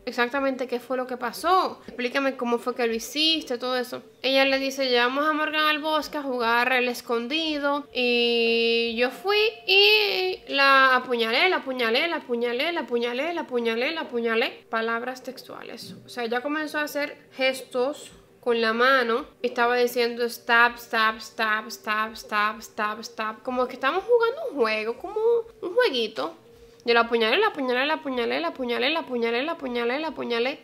exactamente qué fue lo que pasó. Explícame cómo fue que lo hiciste, todo eso. Ella le dice, llevamos a Morgan al bosque a jugar el escondido. Y yo fui y la apuñalé, la apuñalé, la apuñalé, la apuñalé, la apuñalé, la apuñalé. Palabras textuales. O sea, ya comenzó a hacer gestos con la mano estaba diciendo stop, stop, stop, stop, stop, stop, stop. Como que estamos jugando un juego, como un jueguito. Yo la apuñalé, la apuñalé, la apuñalé, la apuñalé, la apuñalé, la apuñalé, la apuñalé.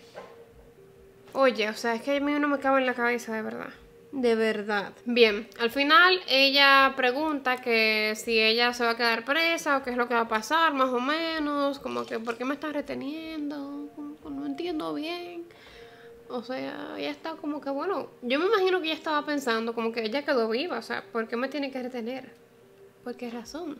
Oye, o sea, es que a mí no me cabe en la cabeza, de verdad. De verdad. Bien, al final ella pregunta que si ella se va a quedar presa o qué es lo que va a pasar, más o menos. Como que, ¿por qué me estás reteniendo? No entiendo bien. O sea, ella está como que, bueno, yo me imagino que ella estaba pensando como que ella quedó viva, o sea, ¿por qué me tiene que retener? ¿Por qué razón?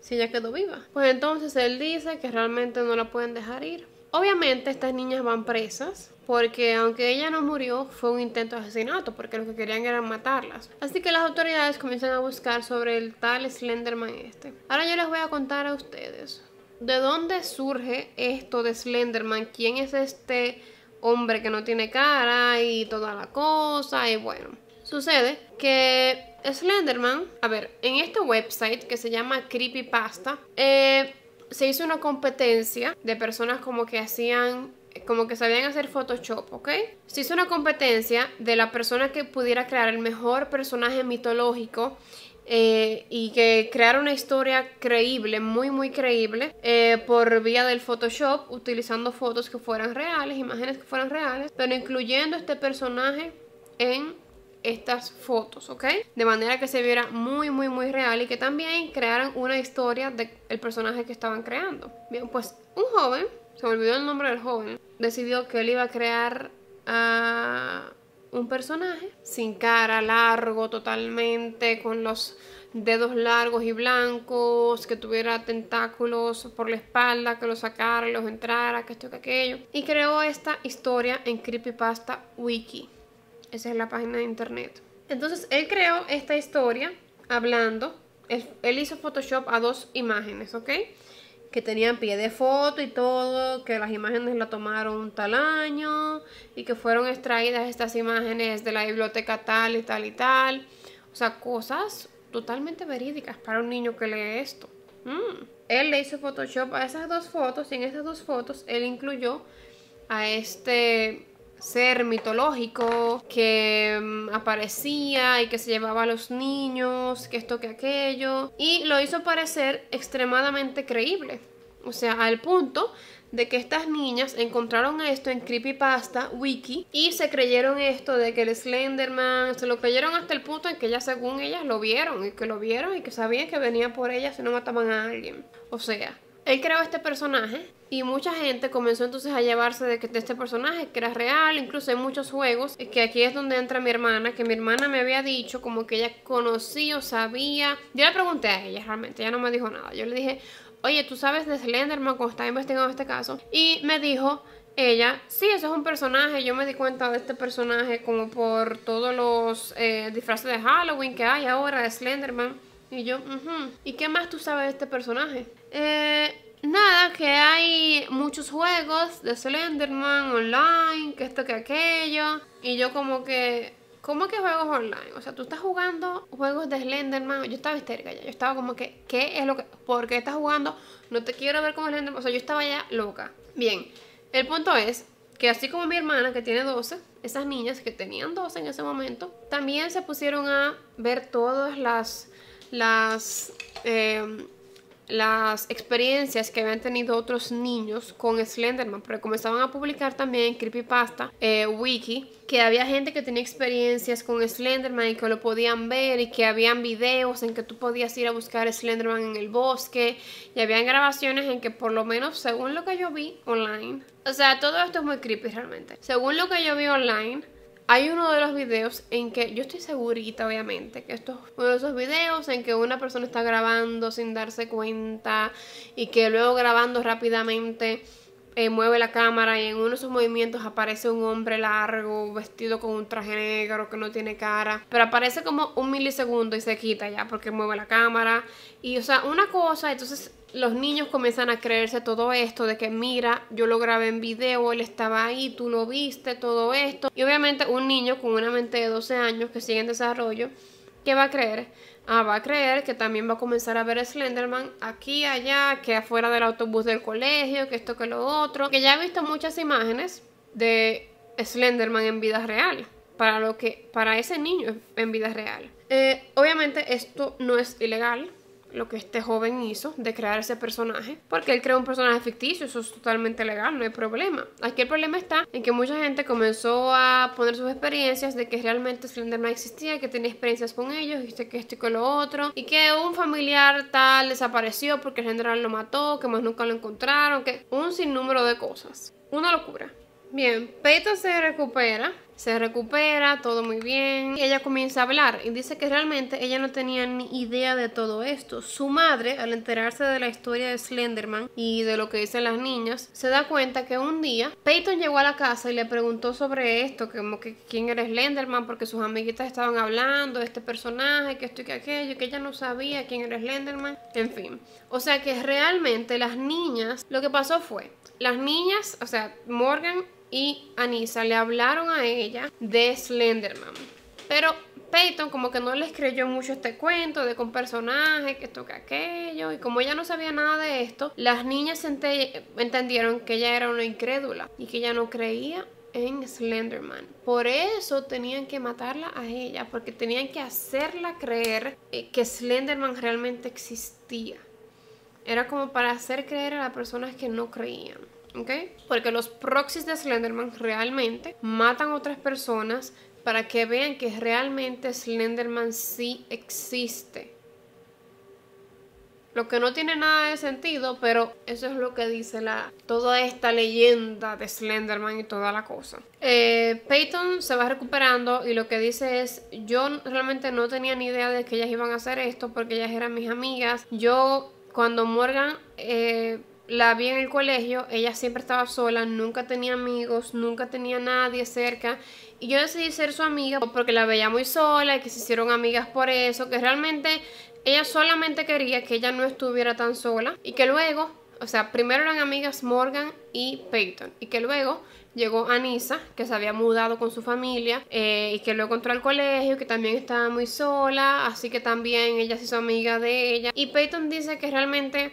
Si ella quedó viva. Pues entonces él dice que realmente no la pueden dejar ir. Obviamente estas niñas van presas porque aunque ella no murió fue un intento de asesinato porque lo que querían era matarlas. Así que las autoridades comienzan a buscar sobre el tal Slenderman este. Ahora yo les voy a contar a ustedes de dónde surge esto de Slenderman, quién es este hombre que no tiene cara y toda la cosa y bueno. Sucede que Slenderman, a ver, en este website que se llama Creepypasta, eh, se hizo una competencia de personas como que hacían, como que sabían hacer Photoshop, ¿ok? Se hizo una competencia de la persona que pudiera crear el mejor personaje mitológico eh, y que crear una historia creíble, muy muy creíble, eh, por vía del Photoshop, utilizando fotos que fueran reales, imágenes que fueran reales, pero incluyendo este personaje en estas fotos, ¿ok? De manera que se viera muy, muy, muy real y que también crearan una historia del personaje que estaban creando. Bien, pues un joven, se me olvidó el nombre del joven, decidió que él iba a crear a un personaje sin cara, largo totalmente, con los dedos largos y blancos, que tuviera tentáculos por la espalda, que los sacara, los entrara, que esto, que aquello. Y creó esta historia en Creepypasta Wiki. Esa es la página de internet. Entonces él creó esta historia hablando. Él, hizo Photoshop a dos imágenes, ¿ok? Que tenían pie de foto y todo, que las imágenes la tomaron tal año y que fueron extraídas estas imágenes de la biblioteca tal y tal y tal. O sea, cosas totalmente verídicas para un niño que lee esto. Mm. Él le hizo Photoshop a esas dos fotos y en esas dos fotos él incluyó a este ser mitológico que mm, aparecía y que se llevaba a los niños, que esto que aquello, y lo hizo parecer extremadamente creíble. O sea, al punto de que estas niñas encontraron esto en Creepypasta Wiki y se creyeron esto de que el Slenderman, se lo creyeron hasta el punto en que ellas según ellas lo vieron y que lo vieron y que sabían que venía por ellas si no mataban a alguien. O sea, él creó este personaje y mucha gente comenzó entonces a llevarse de que este personaje que era real, incluso hay muchos juegos, que aquí es donde entra mi hermana, que mi hermana me había dicho como que ella conocía o sabía. Yo le pregunté a ella realmente, ella no me dijo nada. Yo le dije, oye, ¿tú sabes de Slenderman cuando estaba investigando este caso? Y me dijo, ella, sí, eso es un personaje. Yo me di cuenta de este personaje como por todos los eh, disfraces de Halloween que hay ahora de Slenderman. Y yo, ¿y qué más tú sabes de este personaje? Eh, nada, que hay muchos juegos de Slenderman online, que esto, que aquello. Y yo como que, ¿cómo que juegos online? O sea, tú estás jugando juegos de Slenderman. Yo estaba histérica ya. Yo estaba como que, ¿qué es lo que? ¿Por qué estás jugando? No te quiero ver como Slenderman. O sea, yo estaba ya loca. Bien, el punto es que así como mi hermana que tiene 12, esas niñas que tenían 12 en ese momento, también se pusieron a ver todas las las, eh, las experiencias que habían tenido otros niños con Slenderman, porque comenzaban a publicar también Creepypasta eh, Wiki que había gente que tenía experiencias con Slenderman y que lo podían ver y que habían videos en que tú podías ir a buscar Slenderman en el bosque y habían grabaciones en que por lo menos según lo que yo vi online, o sea, todo esto es muy creepy realmente. Según lo que yo vi online, hay uno de los videos en que yo estoy segurita, obviamente, que esto es uno de esos videos en que una persona está grabando sin darse cuenta y que luego grabando rápidamente eh, mueve la cámara y en uno de esos movimientos aparece un hombre largo vestido con un traje negro que no tiene cara, pero aparece como un milisegundo y se quita ya porque mueve la cámara. Y o sea, una cosa, entonces los niños comienzan a creerse todo esto de que mira, yo lo grabé en video, él estaba ahí, tú lo viste, todo esto. Y obviamente un niño con una mente de 12 años que sigue en desarrollo, ¿qué va a creer? Ah, va a creer que también va a comenzar a ver Slenderman aquí, allá, que afuera del autobús del colegio, que esto, que lo otro. Que ya he visto muchas imágenes de Slenderman en vida real. Para lo que, para ese niño en vida real. Eh, obviamente esto no es ilegal lo que este joven hizo de crear ese personaje, porque él creó un personaje ficticio, eso es totalmente legal, no hay problema. Aquí el problema está en que mucha gente comenzó a poner sus experiencias de que realmente Slenderman existía, que tenía experiencias con ellos, y que esto y que lo otro, y que un familiar tal desapareció porque Slenderman lo mató, que más nunca lo encontraron, que un sinnúmero de cosas. Una locura. Bien, Peyton se recupera se recupera, todo muy bien. Y ella comienza a hablar y dice que realmente ella no tenía ni idea de todo esto. Su madre, al enterarse de la historia de Slenderman y de lo que dicen las niñas, se da cuenta que un día Peyton llegó a la casa y le preguntó sobre esto, como que quién era Slenderman, porque sus amiguitas estaban hablando de este personaje, que esto y que aquello, que ella no sabía quién era Slenderman, en fin. O sea que realmente las niñas, lo que pasó fue, las niñas, o sea, Morgan y Anissa le hablaron a ella de Slenderman. Pero Peyton como que no les creyó mucho este cuento de que un personaje, que toca aquello. Y como ella no sabía nada de esto, las niñas entendieron que ella era una incrédula y que ella no creía en Slenderman. Por eso tenían que matarla a ella, porque tenían que hacerla creer eh, que Slenderman realmente existía. Era como para hacer creer a las personas que no creían. ¿Ok? Porque los proxies de Slenderman realmente matan a otras personas para que vean que realmente Slenderman sí existe. Lo que no tiene nada de sentido, pero eso es lo que dice la, toda esta leyenda de Slenderman y toda la cosa. Eh, Peyton se va recuperando y lo que dice es, yo realmente no tenía ni idea de que ellas iban a hacer esto porque ellas eran mis amigas. Yo cuando Morgan... Eh, la vi en el colegio, ella siempre estaba sola, nunca tenía amigos, nunca tenía nadie cerca. Y yo decidí ser su amiga porque la veía muy sola y que se hicieron amigas por eso, que realmente ella solamente quería que ella no estuviera tan sola y que luego o sea, primero eran amigas Morgan y Peyton, y que luego llegó Anissa, que se había mudado con su familia, eh, y que luego entró al colegio, que también estaba muy sola, así que también ella se hizo amiga de ella. Y Peyton dice que realmente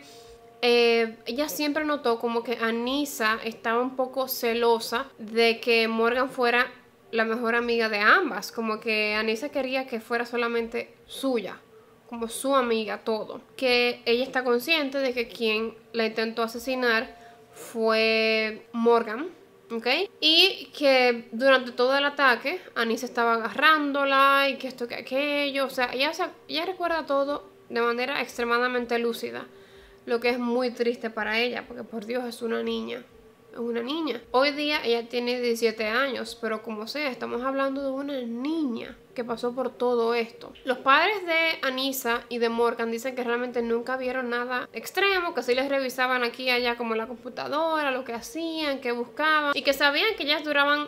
eh, ella siempre notó como que Anissa estaba un poco celosa de que Morgan fuera la mejor amiga de ambas, como que Anissa quería que fuera solamente suya como su amiga, todo. Que ella está consciente de que quien la intentó asesinar fue Morgan, ¿ok? Y que durante todo el ataque Anissa estaba agarrándola y que esto, que aquello, o sea, ella, ella recuerda todo de manera extremadamente lúcida, lo que es muy triste para ella, porque por Dios es una niña es una niña. Hoy día ella tiene 17 años, pero como sea, estamos hablando de una niña que pasó por todo esto. Los padres de Anisa y de Morgan dicen que realmente nunca vieron nada extremo, que sí les revisaban aquí y allá como la computadora, lo que hacían, que buscaban y que sabían que ellas duraban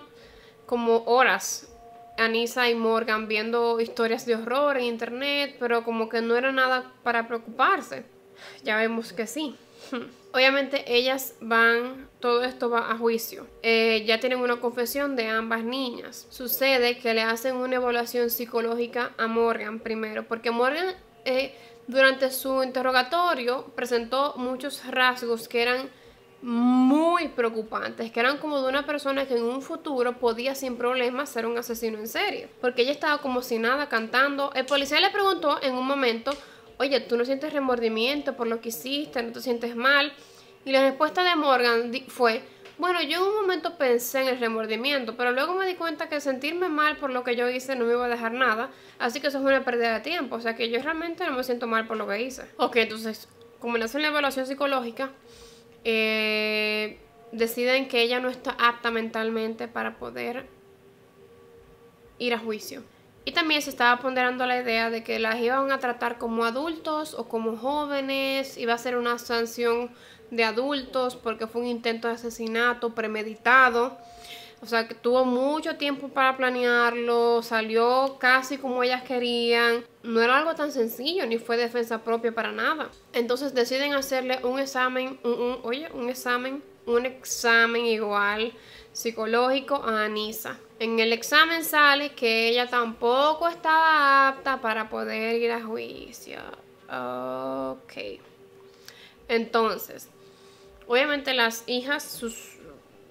como horas Anisa y Morgan viendo historias de horror en internet, pero como que no era nada para preocuparse. Ya vemos que sí. Obviamente ellas van, todo esto va a juicio. Eh, ya tienen una confesión de ambas niñas. Sucede que le hacen una evaluación psicológica a Morgan primero, porque Morgan eh, durante su interrogatorio presentó muchos rasgos que eran muy preocupantes, que eran como de una persona que en un futuro podía sin problemas ser un asesino en serie, porque ella estaba como si nada cantando. El policía le preguntó en un momento oye, tú no sientes remordimiento por lo que hiciste, no te sientes mal. Y la respuesta de Morgan fue, bueno, yo en un momento pensé en el remordimiento, pero luego me di cuenta que sentirme mal por lo que yo hice no me iba a dejar nada, así que eso es una pérdida de tiempo, o sea que yo realmente no me siento mal por lo que hice. Ok, entonces, como le hacen la evaluación psicológica, eh, deciden que ella no está apta mentalmente para poder ir a juicio. Y también se estaba ponderando la idea de que las iban a tratar como adultos o como jóvenes, iba a ser una sanción de adultos porque fue un intento de asesinato premeditado. O sea, que tuvo mucho tiempo para planearlo, salió casi como ellas querían. No era algo tan sencillo, ni fue defensa propia para nada. Entonces deciden hacerle un examen, un, oye, un examen, un examen igual psicológico a Anisa. En el examen sale que ella tampoco estaba apta para poder ir a juicio. Ok. Entonces, obviamente las hijas, sus,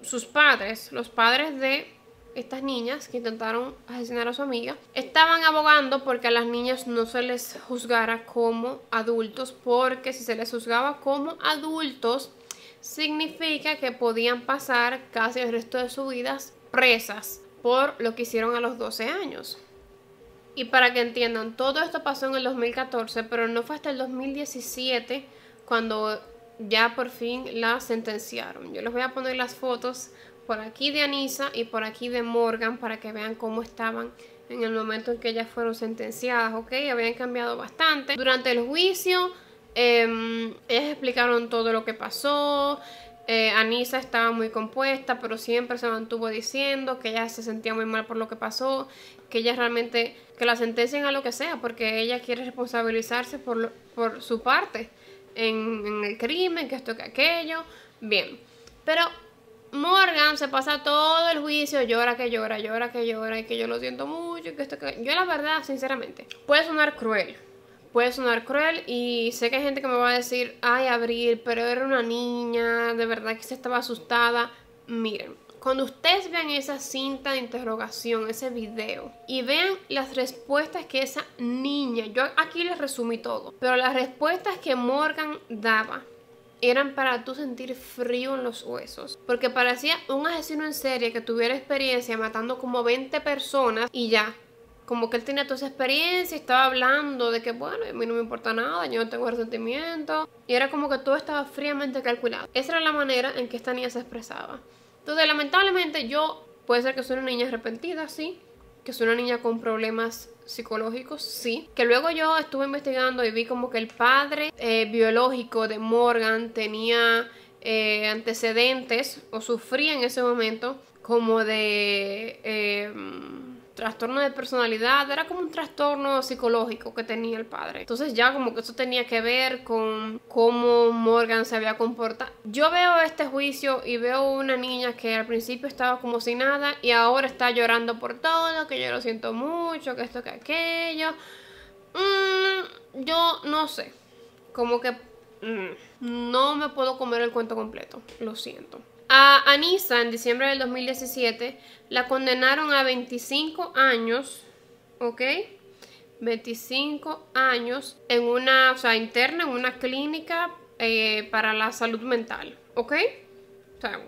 sus padres, los padres de estas niñas que intentaron asesinar a su amiga, estaban abogando porque a las niñas no se les juzgara como adultos, porque si se les juzgaba como adultos, significa que podían pasar casi el resto de sus vidas presas por lo que hicieron a los 12 años. Y para que entiendan, todo esto pasó en el 2014, pero no fue hasta el 2017 cuando ya por fin la sentenciaron. Yo les voy a poner las fotos por aquí de Anisa y por aquí de Morgan para que vean cómo estaban en el momento en que ellas fueron sentenciadas, ¿ok? Habían cambiado bastante. Durante el juicio, em, ellas explicaron todo lo que pasó, eh, Anisa estaba muy compuesta, pero siempre se mantuvo diciendo que ella se sentía muy mal por lo que pasó, que ella realmente, que la sentencien a lo que sea, porque ella quiere responsabilizarse por, por su parte en, en, el crimen, que esto, que aquello. Bien, pero Morgan se pasa todo el juicio, llora que llora, llora que llora, y que yo lo siento mucho, que esto, que... Yo la verdad, sinceramente, puede sonar cruel, puede sonar cruel y sé que hay gente que me va a decir, ay, Abril, pero era una niña, de verdad que se estaba asustada. Miren, cuando ustedes vean esa cinta de interrogación, ese video, y vean las respuestas que esa niña, yo aquí les resumí todo, pero las respuestas que Morgan daba eran para tú sentir frío en los huesos. Porque parecía un asesino en serie que tuviera experiencia matando como 20 personas y ya, como que él tenía toda esa experiencia y estaba hablando de que, bueno, a mí no me importa nada, yo no tengo resentimiento. Y era como que todo estaba fríamente calculado. Esa era la manera en que esta niña se expresaba. Entonces, lamentablemente, yo, puede ser que soy una niña arrepentida, sí. Que soy una niña con problemas psicológicos, sí. Que luego yo estuve investigando y vi como que el padre eh, biológico de Morgan tenía eh, antecedentes o sufría en ese momento como de... Eh, trastorno de personalidad, era como un trastorno psicológico que tenía el padre. Entonces ya como que eso tenía que ver con cómo Morgan se había comportado. Yo veo este juicio y veo una niña que al principio estaba como sin nada y ahora está llorando por todo, que yo lo siento mucho, que esto, que aquello. Mm, yo no sé, como que mm, no me puedo comer el cuento completo, lo siento. A Anissa en diciembre del 2017 la condenaron a 25 años, ¿ok? 25 años en una, o sea, interna en una clínica eh, para la salud mental, ¿ok? O sea,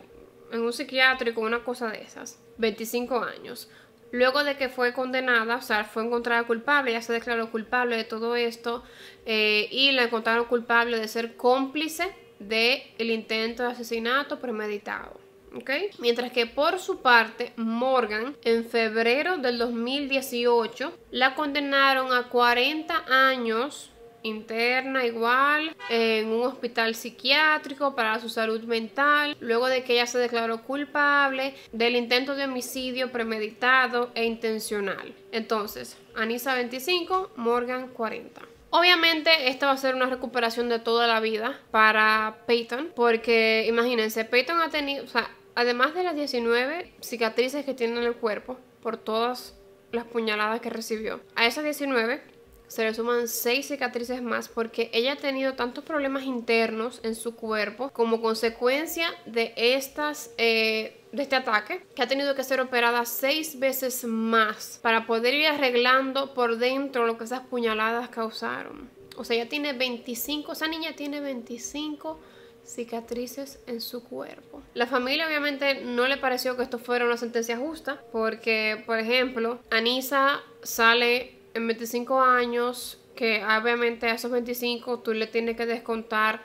en un psiquiátrico, una cosa de esas. 25 años. Luego de que fue condenada, o sea, fue encontrada culpable, ya se declaró culpable de todo esto eh, y la encontraron culpable de ser cómplice del el intento de asesinato premeditado. ¿Okay? Mientras que por su parte, Morgan, en febrero del 2018, la condenaron a 40 años interna igual en un hospital psiquiátrico para su salud mental, luego de que ella se declaró culpable del intento de homicidio premeditado e intencional. Entonces, Anisa 25, Morgan 40. Obviamente esta va a ser una recuperación de toda la vida para Peyton, porque imagínense, Peyton ha tenido, o sea, además de las 19 cicatrices que tiene en el cuerpo por todas las puñaladas que recibió, a esas 19 se le suman 6 cicatrices más porque ella ha tenido tantos problemas internos en su cuerpo como consecuencia de estas eh, de este ataque que ha tenido que ser operada 6 veces más para poder ir arreglando por dentro lo que esas puñaladas causaron. O sea, ella tiene 25, esa niña tiene 25 cicatrices en su cuerpo. La familia obviamente no le pareció que esto fuera una sentencia justa porque, por ejemplo, Anisa sale en 25 años, que obviamente a esos 25 tú le tienes que descontar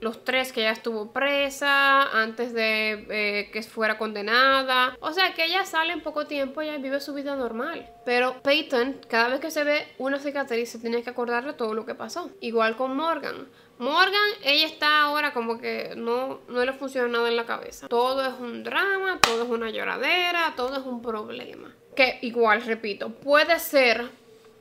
los tres que ella estuvo presa antes de eh, que fuera condenada. O sea que ella sale en poco tiempo y ella vive su vida normal. Pero Peyton, cada vez que se ve una cicatriz, se tiene que acordar de todo lo que pasó. Igual con Morgan. Morgan, ella está ahora como que no, no le funciona nada en la cabeza. Todo es un drama, todo es una lloradera, todo es un problema. Que igual, repito, puede ser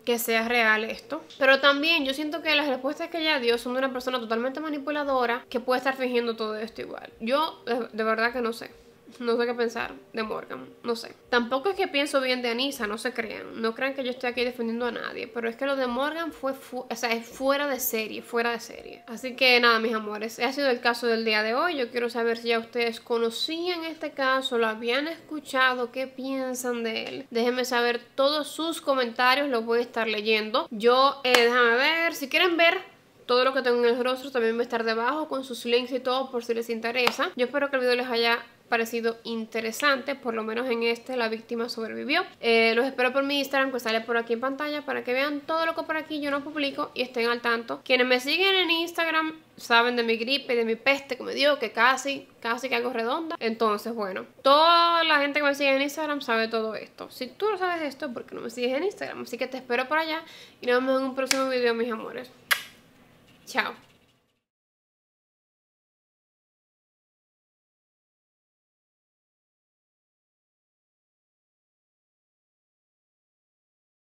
que sea real esto. Pero también yo siento que las respuestas que ella dio son de una persona totalmente manipuladora que puede estar fingiendo todo esto igual. Yo de verdad que no sé. No sé qué pensar de Morgan, no sé. Tampoco es que pienso bien de Anisa, no se crean. No crean que yo estoy aquí defendiendo a nadie. Pero es que lo de Morgan fue o sea, es fuera de serie, fuera de serie. Así que nada, mis amores, ha sido el caso del día de hoy. Yo quiero saber si ya ustedes conocían este caso, lo habían escuchado, qué piensan de él. Déjenme saber todos sus comentarios, los voy a estar leyendo. Yo, eh, déjame ver, si quieren ver todo lo que tengo en el rostro también va a estar debajo con sus links y todo por si les interesa. Yo espero que el video les haya parecido interesante, por lo menos en este la víctima sobrevivió. Eh, los espero por mi Instagram que sale por aquí en pantalla para que vean todo lo que por aquí yo no publico y estén al tanto. Quienes me siguen en Instagram saben de mi gripe de mi peste que me dio, que casi, casi que hago redonda. Entonces, bueno, toda la gente que me sigue en Instagram sabe todo esto. Si tú no sabes esto, porque no me sigues en Instagram? Así que te espero por allá y nos vemos en un próximo video, mis amores. Tchau!